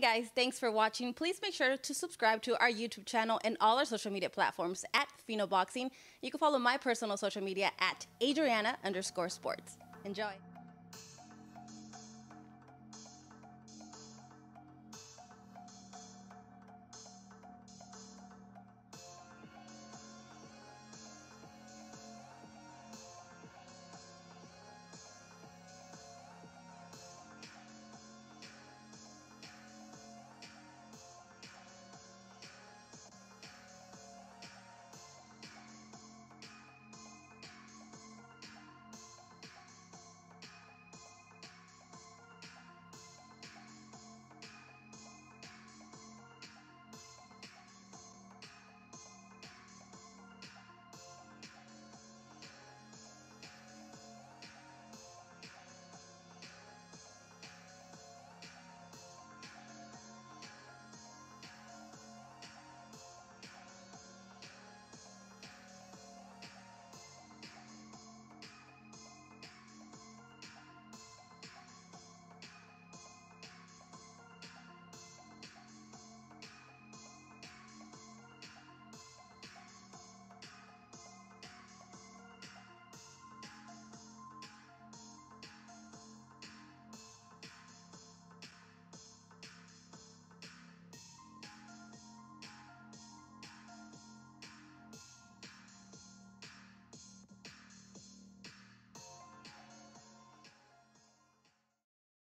guys, thanks for watching. Please make sure to subscribe to our YouTube channel and all our social media platforms at Finoboxing. You can follow my personal social media at Adriana underscore sports. Enjoy.